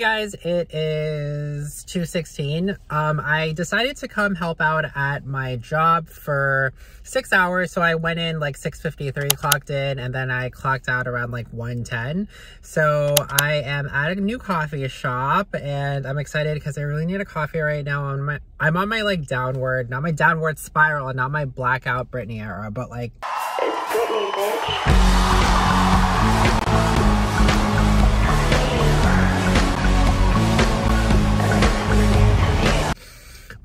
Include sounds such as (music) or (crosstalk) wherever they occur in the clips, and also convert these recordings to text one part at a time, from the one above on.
Guys, it is 2.16. Um, I decided to come help out at my job for six hours. So I went in like 6.53, clocked in, and then I clocked out around like 1.10. So I am at a new coffee shop and I'm excited because I really need a coffee right now. On my, I'm on my like downward, not my downward spiral and not my blackout Britney era, but like... It's Britney, bitch.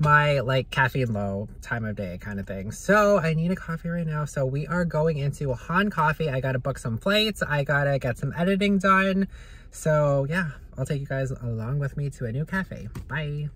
My like caffeine low time of day kind of thing. So I need a coffee right now. So we are going into Haan Coffee. I gotta book some flights. I gotta get some editing done. So yeah, I'll take you guys along with me to a new cafe. Bye.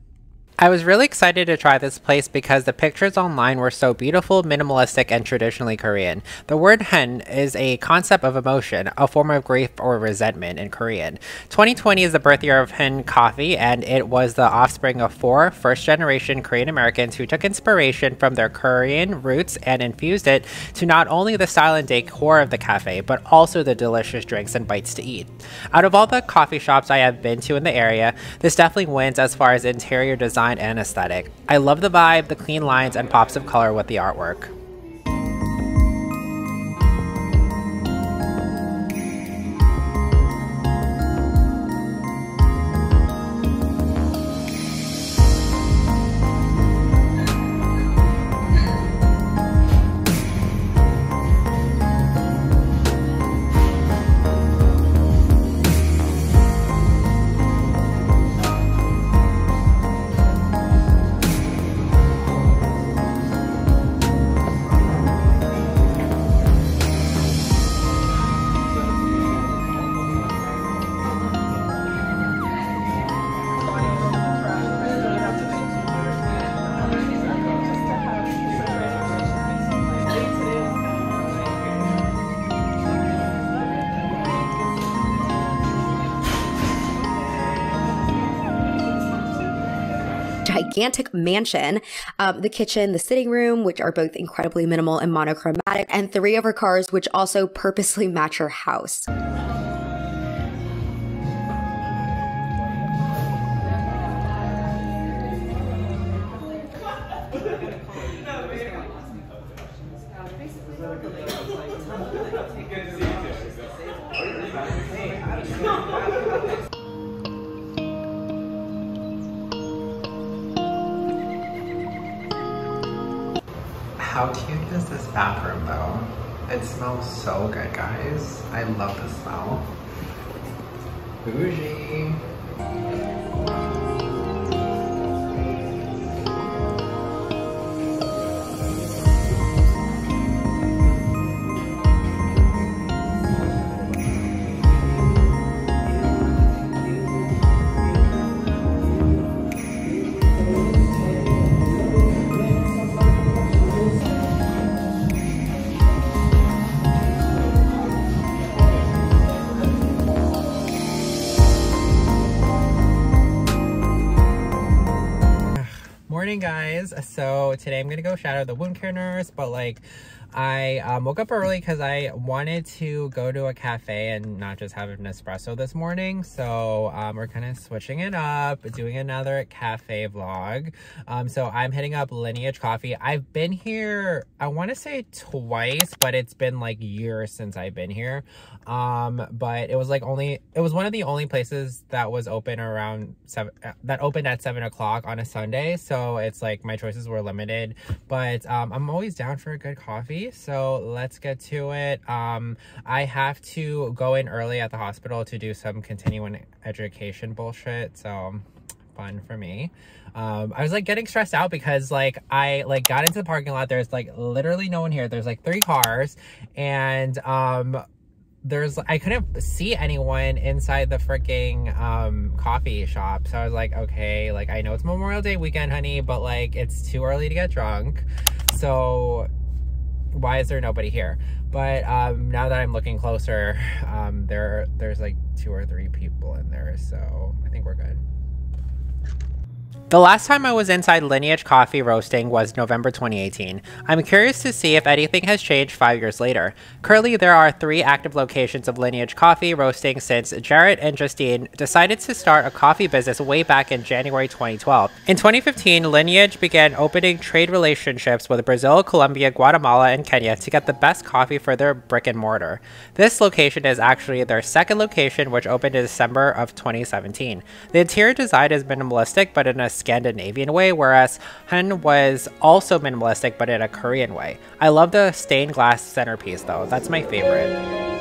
I was really excited to try this place because the pictures online were so beautiful, minimalistic, and traditionally Korean. The word Haan is a concept of emotion, a form of grief or resentment in Korean. 2020 is the birth year of Haan Coffee, and it was the offspring of four first generation Korean Americans who took inspiration from their Korean roots and infused it to not only the style and decor of the cafe, but also the delicious drinks and bites to eat. Out of all the coffee shops I have been to in the area, this definitely wins as far as interior design design and aesthetic. I love the vibe, the clean lines, and pops of color with the artwork. Gigantic mansion. Um, the kitchen, the sitting room, which are both incredibly minimal and monochromatic, and three of her cars, which also (laughs) purposely match her house. (laughs) How cute is this bathroom though? It smells so good, guys. I love the smell. Bougie. Morning guys. So today i'm gonna go shadow the wound care nurse but like I um, woke up early because I wanted to go to a cafe and not just have an espresso this morning. So um, we're kind of switching it up, doing another cafe vlog. Um, so I'm hitting up Lineage Coffee. I've been here, I want to say twice, but it's been like years since I've been here. Um, but it was like only, it was one of the only places that was open around seven, that opened at seven o'clock on a Sunday. So it's like my choices were limited, but um, I'm always down for a good coffee so let's get to it. Um, I have to go in early at the hospital to do some continuing education bullshit, so fun for me. Um, I was like getting stressed out because like I like got into the parking lot. There's like literally no one here. There's like three cars and um there's I couldn't see anyone inside the freaking um coffee shop. So I was like, okay, like I know it's Memorial Day weekend, honey, but like it's too early to get drunk. So why is there nobody here? But um, now that I'm looking closer, um, there there's like two or three people in there, so I think we're good. The last time I was inside Lineage Coffee roasting was November 2018. I'm curious to see if anything has changed five years later. Currently, there are three active locations of Lineage Coffee roasting since Jarrett and Justine decided to start a coffee business way back in January 2012. In 2015, Lineage began opening trade relationships with Brazil, Colombia, Guatemala, and Kenya to get the best coffee for their brick and mortar. This location is actually their second location, which opened in December of 2017. The interior design is minimalistic, but in a Scandinavian way, whereas Haan was also minimalistic but in a Korean way. I love the stained glass centerpiece though, that's my favorite.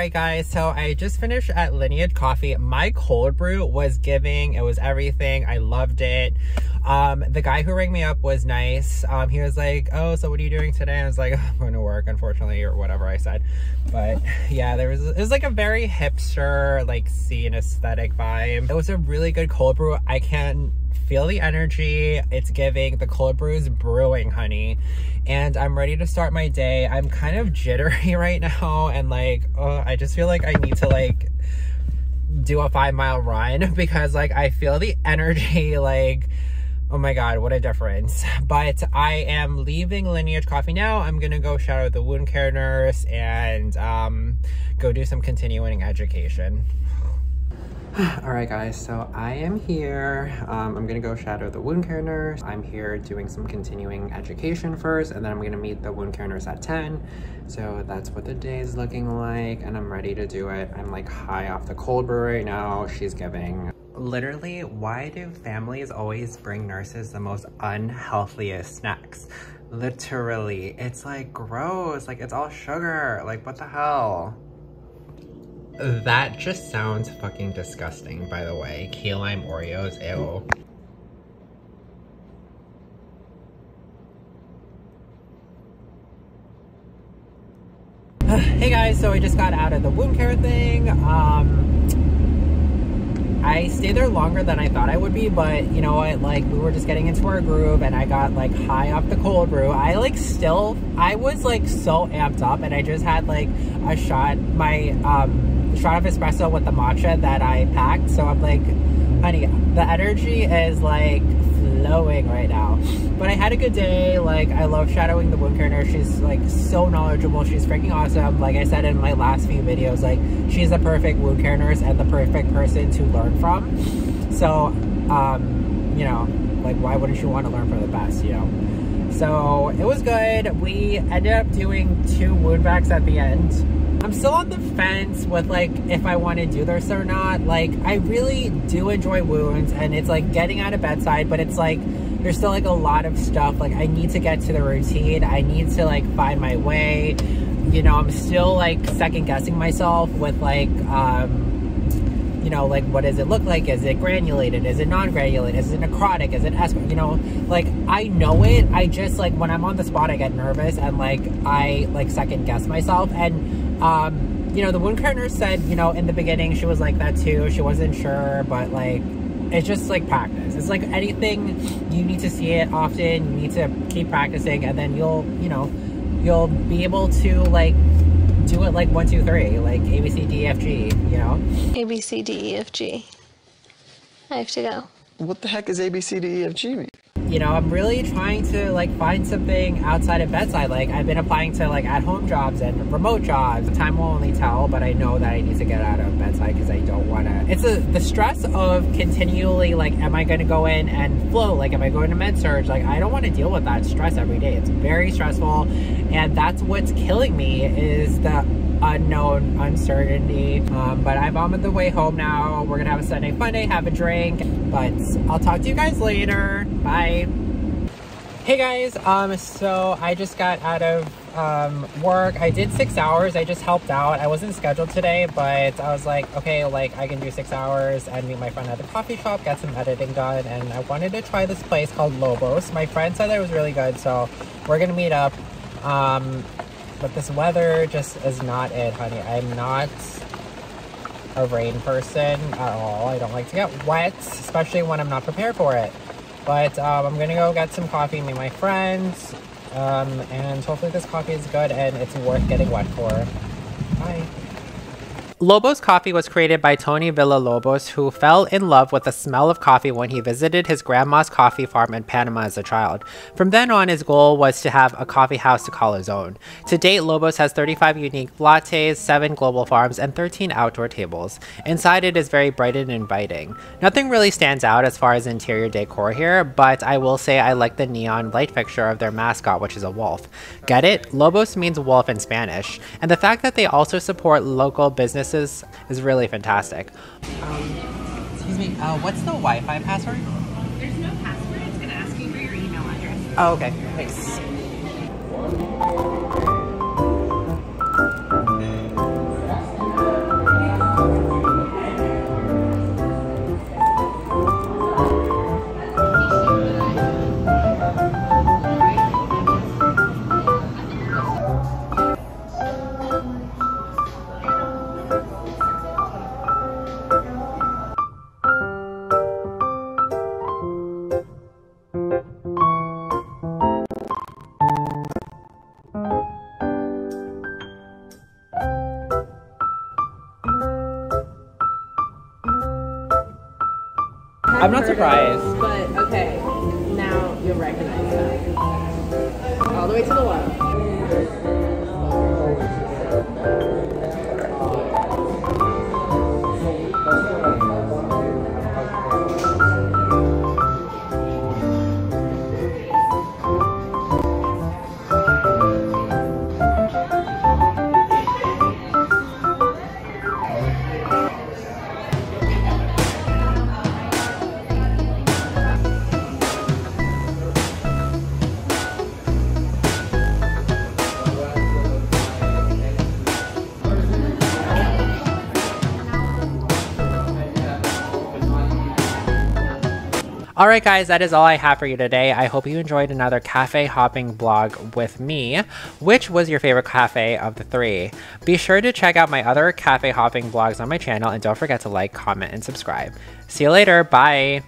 Right, guys, so I just finished at Lineage Coffee. My cold brew was giving. It was everything. I loved it. Um, the guy who rang me up was nice. Um, he was like, oh, so what are you doing today? I was like, I'm going to work, unfortunately, or whatever I said. But yeah, there was, it was like a very hipster, like scene aesthetic vibe. It was a really good cold brew. I can feel the energy it's giving. The cold brew is brewing, honey. And I'm ready to start my day. I'm kind of jittery (laughs) right now. And like, oh, I just feel like I need to like do a five mile run (laughs) because like I feel the energy (laughs) like oh my god what a difference but i am leaving lineage coffee now i'm gonna go shout out the wound care nurse and um, go do some continuing education (sighs) all right guys so i am here. Um, i'm gonna go shadow the wound care nurse. I'm here doing some continuing education first and then i'm gonna meet the wound care nurse at 10 so that's what the day is looking like and i'm ready to do it. I'm like high off the cold brew right now. She's giving literally why do families always bring nurses the most unhealthiest snacks? Literally it's like gross. Like it's all sugar. Like what the hell that just sounds fucking disgusting, by the way. Key lime Oreos, ew. hey guys, so I just got out of the wound care thing. Um, I stayed there longer than I thought I would be, but you know what, like we were just getting into our groove and I got like high off the cold brew. I like still, I was like so amped up and I just had like a shot, my um, shot of espresso with the matcha that I packed. So I'm like, honey, the energy is like flowing right now. But I had a good day. Like, I love shadowing the wound care nurse. She's like so knowledgeable. She's freaking awesome. Like I said in my last few videos, like she's the perfect wound care nurse and the perfect person to learn from. So, um, you know, like why wouldn't you want to learn from the best, you know? So it was good. We ended up doing two wound vacs at the end. I'm still on the fence with like if I want to do this or not. Like I really do enjoy wounds and it's like getting out of bedside, but it's like there's still like a lot of stuff. Like I need to get to the routine. I need to like find my way. You know, I'm still like second guessing myself with like um you know, like what does it look like? Is it granulated? Is it non-granulated? Is it necrotic? Is it aspirin? You know, like I know it. I just like when I'm on the spot, I get nervous and like I like second guess myself. And um, you know, the wound care nurse said, you know, in the beginning she was like that too. She wasn't sure, but like it's just like practice. It's like anything you need to see it often. You need to keep practicing, and then you'll, you know, you'll be able to like do it like one, two, three, like A, B, C, D, F, G, you know? A, B, C, D, E, F, G. I have to go. What the heck is A, B, C, D, E, F, G mean? You know, I'm really trying to like find something outside of bedside. Like I've been applying to like at home jobs and remote jobs. Time will only tell, but I know that I need to get out of bedside because I don't want to. It's a, the stress of continually like, am I going to go in and float? Like, am I going to med surg? Like, I don't want to deal with that stress every day. It's very stressful, and that's what's killing me is the unknown uncertainty. Um, but I'm on the way home now. We're gonna have a Sunday fun day, have a drink. But I'll talk to you guys later. Bye. Hey guys, um, so I just got out of um, work. I did six hours. I just helped out. I wasn't scheduled today, but I was like, okay, like I can do six hours and meet my friend at the coffee shop, get some editing done. And I wanted to try this place called Lobos. My friend said that it was really good, so we're gonna meet up. Um, but this weather just is not it, honey. I'm not a rain person at all. I don't like to get wet, especially when I'm not prepared for it. But um, I'm gonna go get some coffee, meet my friends, um, and hopefully this coffee is good and it's worth getting wet for. Bye. Lobos Coffee was created by Tony Villalobos, who fell in love with the smell of coffee when he visited his grandma's coffee farm in Panama as a child. From then on, his goal was to have a coffee house to call his own. To date, Lobos has 35 unique lattes, 7 global farms, and 13 outdoor tables. Inside, it is very bright and inviting. Nothing really stands out as far as interior decor here, but I will say I like the neon light fixture of their mascot, which is a wolf. Get it? Lobos means wolf in Spanish, and the fact that they also support local businesses is, is really fantastic. Um, excuse me, uh, what's the Wi-Fi password? There's no password. It's going to ask you for your email address. Oh, okay. Thanks. I'm not surprised. But okay, now you'll recognize them. All the way to the left. Alright guys, that is all I have for you today. I hope you enjoyed another cafe hopping blog with me. Which was your favorite cafe of the three? Be sure to check out my other cafe hopping blogs on my channel and don't forget to like, comment, and subscribe. See you later, bye!